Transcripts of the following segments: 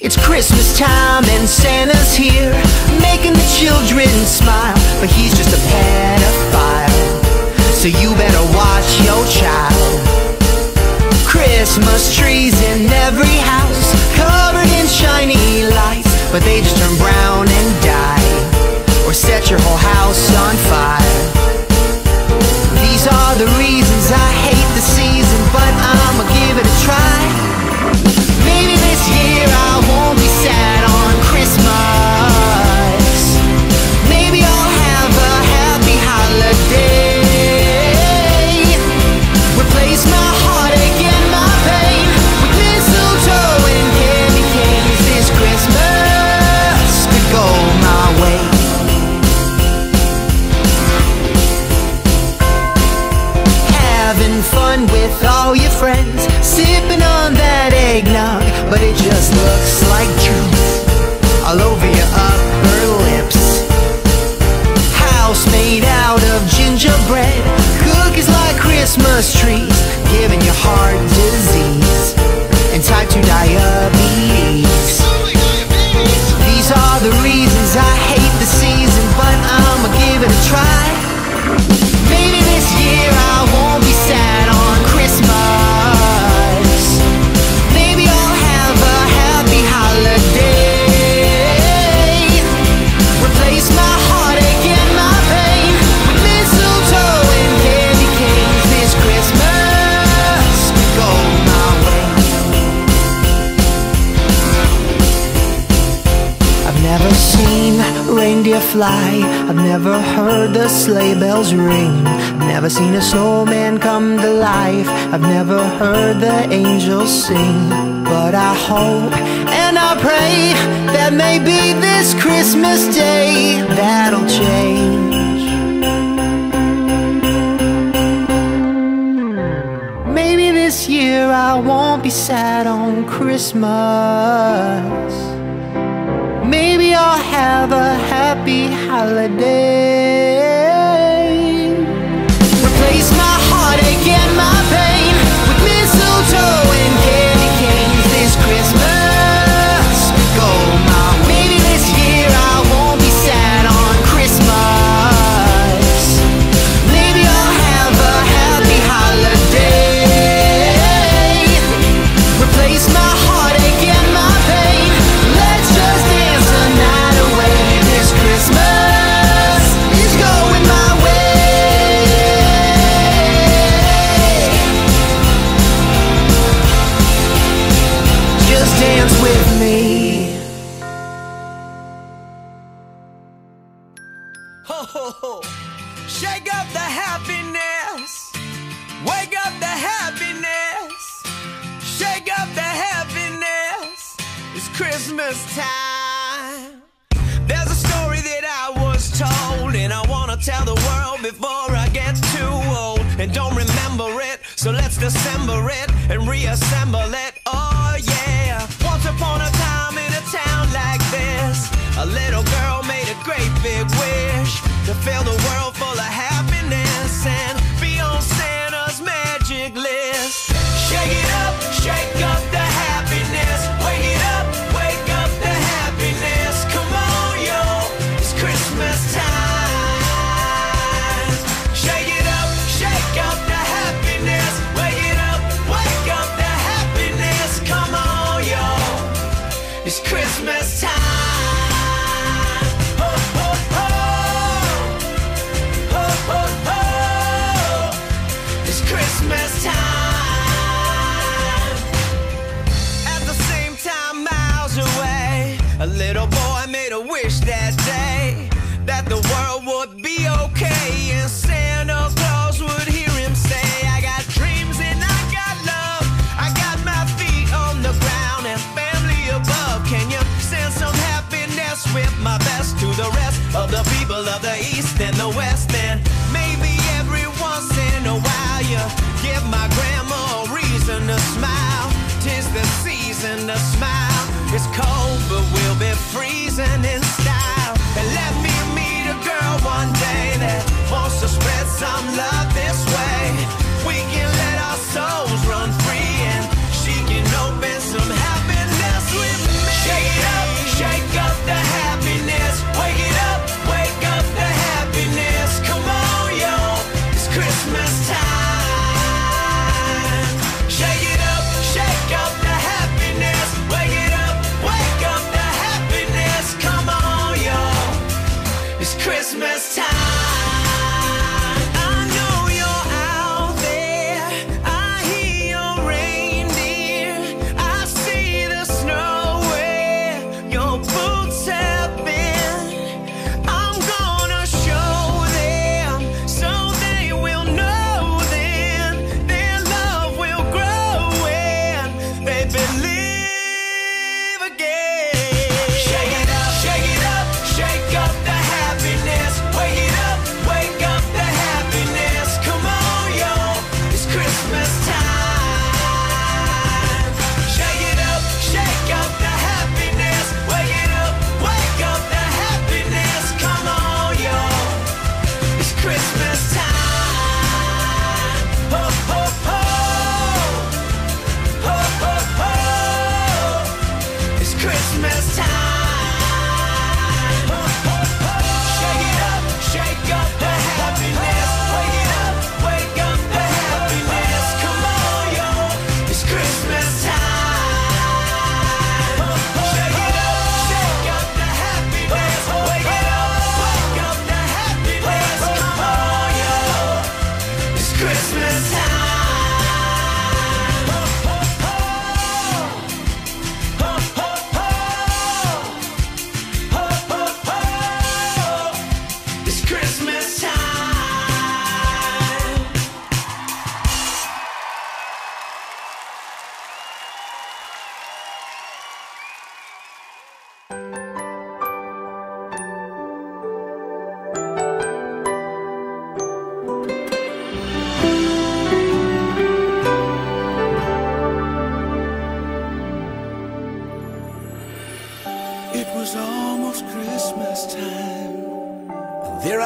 It's Christmas time and Santa's here, making the children smile, but he's just a pedophile, so you better watch your child. Christmas trees in every house, covered in shiny lights, but they just turn brown and die, or set your whole house on fire. fly. I've never heard the sleigh bells ring. I've never seen a snowman come to life. I've never heard the angels sing. But I hope and I pray That maybe this Christmas day That'll change. Maybe this year I won't be sad on Christmas all have a happy holiday. Christmas time. There's a story that I was told, and I wanna tell the world before I get too old and don't remember it. So let's December it and reassemble it. Christmas.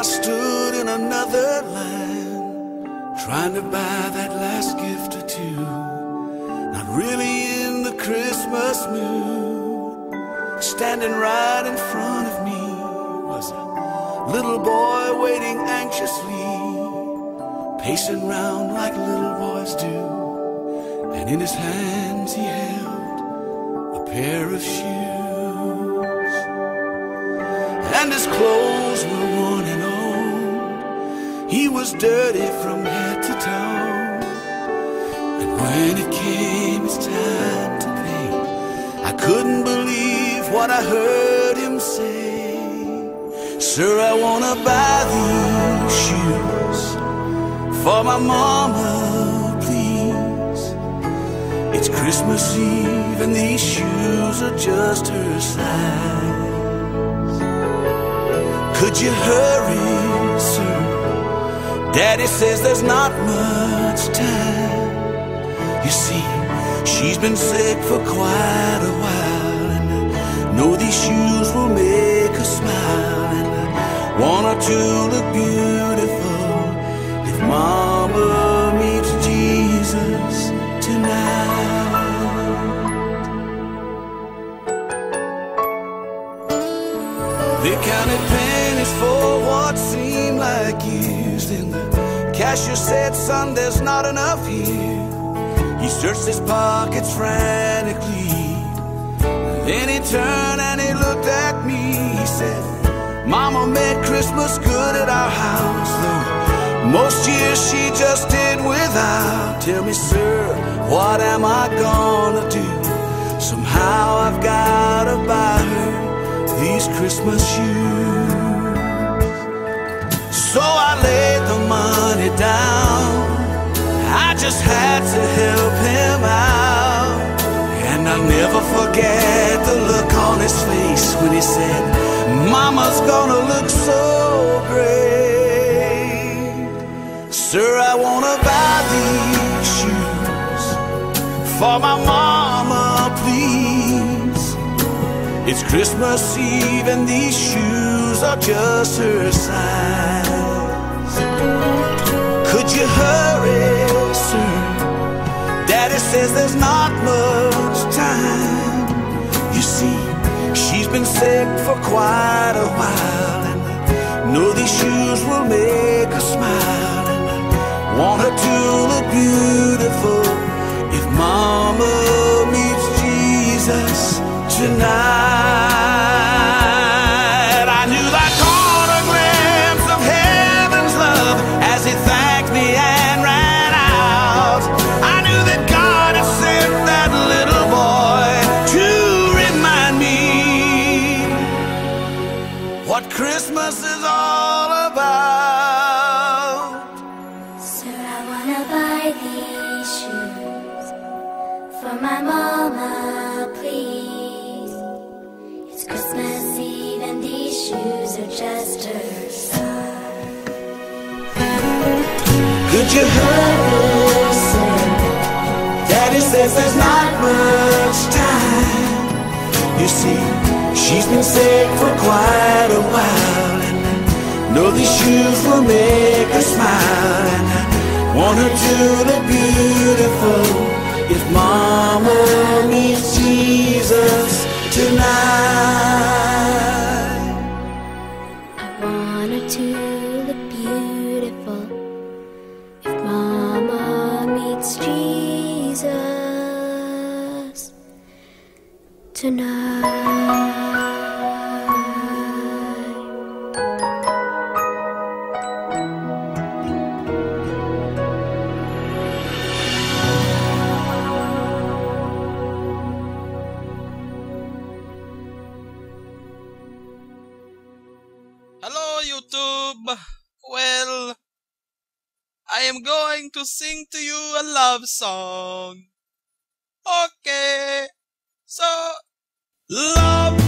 I stood in another line, trying to buy that last gift or two. Not really in the Christmas mood. Standing right in front of me was a little boy waiting anxiously, pacing round like little boys do. And in his hands he held a pair of shoes. And his clothes were worn and old. He was dirty from head to toe. And when it came his time to pay, I couldn't believe what I heard him say. Sir, I wanna buy these shoes for my mama, please. It's Christmas Eve and these shoes are just her size. Could you hurry, sir? Daddy says there's not much time. You see, she's been sick for quite a while, and I know these shoes will make her smile. And I want her to look beautiful if Mama meets Jesus tonight. They counted pennies for what seemed like years. Then the cashier said, Son, there's not enough here. He searched his pockets frantically. Then he turned and he looked at me. He said, Mama made Christmas good at our house, though most years she just did without. Tell me, sir, what am I gonna do? Somehow I've gotta buy her these Christmas shoes. So I laid the money down. I just had to help him out. And I'll never forget the look on his face when he said, Mama's gonna look so great. Sir, I wanna buy these shoes for my mama, please. It's Christmas Eve and these shoes are just her size. Could you hurry, sir? Daddy says there's not much time. You see, she's been sick for quite a while, and I know these shoes will make her smile. And I want her to look beautiful if Mama meets Jesus tonight. Says there's not much time. You see, she's been sick for quite a while, and I know these shoes will make her smile. And I want her to look beautiful if Mama love song. Okay. So, love